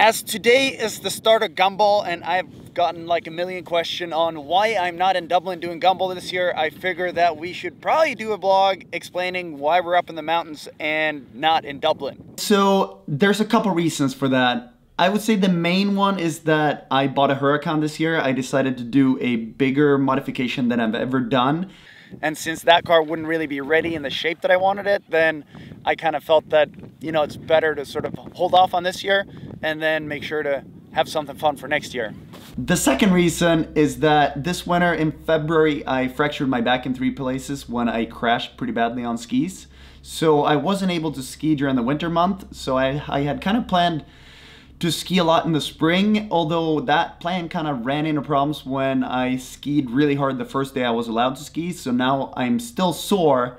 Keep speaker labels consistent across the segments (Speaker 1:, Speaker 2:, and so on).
Speaker 1: As today is the start of Gumball and I've gotten like a million question on why I'm not in Dublin doing Gumball this year, I figure that we should probably do a blog explaining why we're up in the mountains and not in Dublin.
Speaker 2: So there's a couple reasons for that. I would say the main one is that I bought a Huracan this year. I decided to do a bigger modification than I've ever done.
Speaker 1: And since that car wouldn't really be ready in the shape that I wanted it, then I kind of felt that, you know, it's better to sort of hold off on this year and then make sure to have something fun for next year.
Speaker 2: The second reason is that this winter in February, I fractured my back in three places when I crashed pretty badly on skis. So I wasn't able to ski during the winter month. So I, I had kind of planned to ski a lot in the spring, although that plan kind of ran into problems when I skied really hard the first day I was allowed to ski. So now I'm still sore,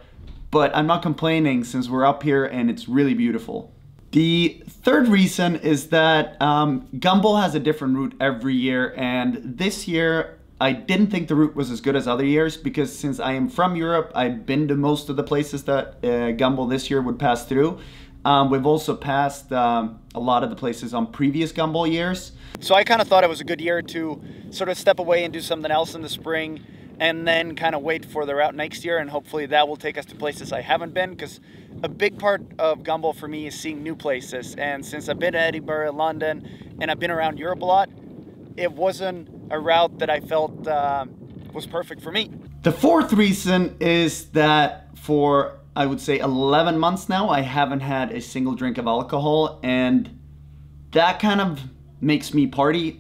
Speaker 2: but I'm not complaining since we're up here and it's really beautiful. The third reason is that um, Gumball has a different route every year and this year I didn't think the route was as good as other years because since I am from Europe, I've been to most of the places that uh, Gumball this year would pass through. Um, we've also passed um, a lot of the places on previous Gumball years.
Speaker 1: So I kind of thought it was a good year to sort of step away and do something else in the spring and then kind of wait for the route next year and hopefully that will take us to places I haven't been because a big part of Gumball for me is seeing new places and since I've been to Edinburgh, London, and I've been around Europe a lot, it wasn't a route that I felt uh, was perfect for me.
Speaker 2: The fourth reason is that for I would say 11 months now, I haven't had a single drink of alcohol and that kind of makes me party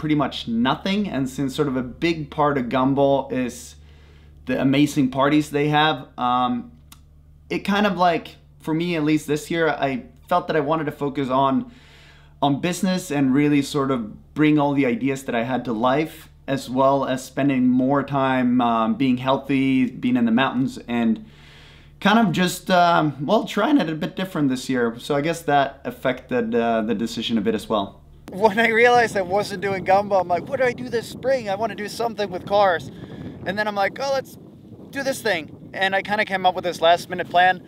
Speaker 2: pretty much nothing. And since sort of a big part of Gumball is the amazing parties they have, um, it kind of like, for me at least this year, I felt that I wanted to focus on on business and really sort of bring all the ideas that I had to life as well as spending more time um, being healthy, being in the mountains and kind of just, um, well, trying it a bit different this year. So I guess that affected uh, the decision a bit as well.
Speaker 1: When I realized I wasn't doing Gumball, I'm like, what do I do this spring? I want to do something with cars. And then I'm like, oh, let's do this thing. And I kind of came up with this last minute plan,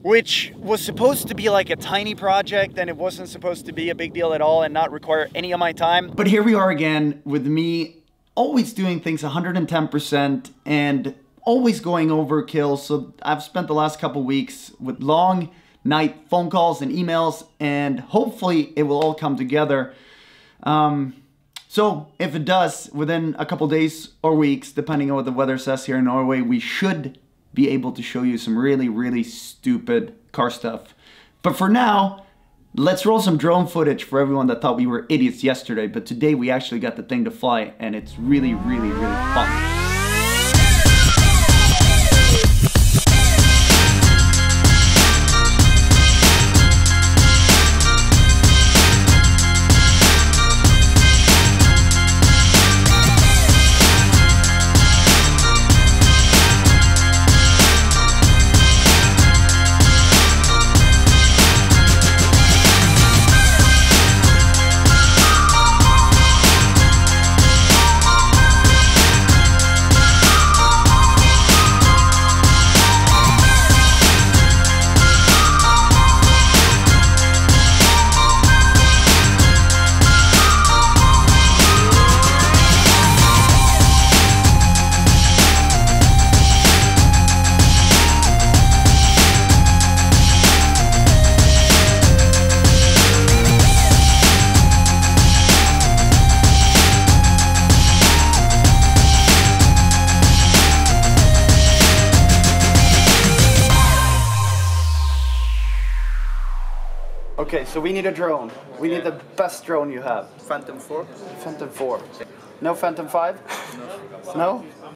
Speaker 1: which was supposed to be like a tiny project and it wasn't supposed to be a big deal at all and not require any of my time.
Speaker 2: But here we are again with me always doing things 110% and always going overkill. So I've spent the last couple weeks with long night phone calls and emails, and hopefully it will all come together. Um, so if it does, within a couple days or weeks, depending on what the weather says here in Norway, we should be able to show you some really, really stupid car stuff. But for now, let's roll some drone footage for everyone that thought we were idiots yesterday, but today we actually got the thing to fly, and it's really, really, really fun.
Speaker 1: Okay, so we need a drone. We need the best drone you have.
Speaker 3: Phantom 4.
Speaker 1: Phantom 4. No Phantom 5? No?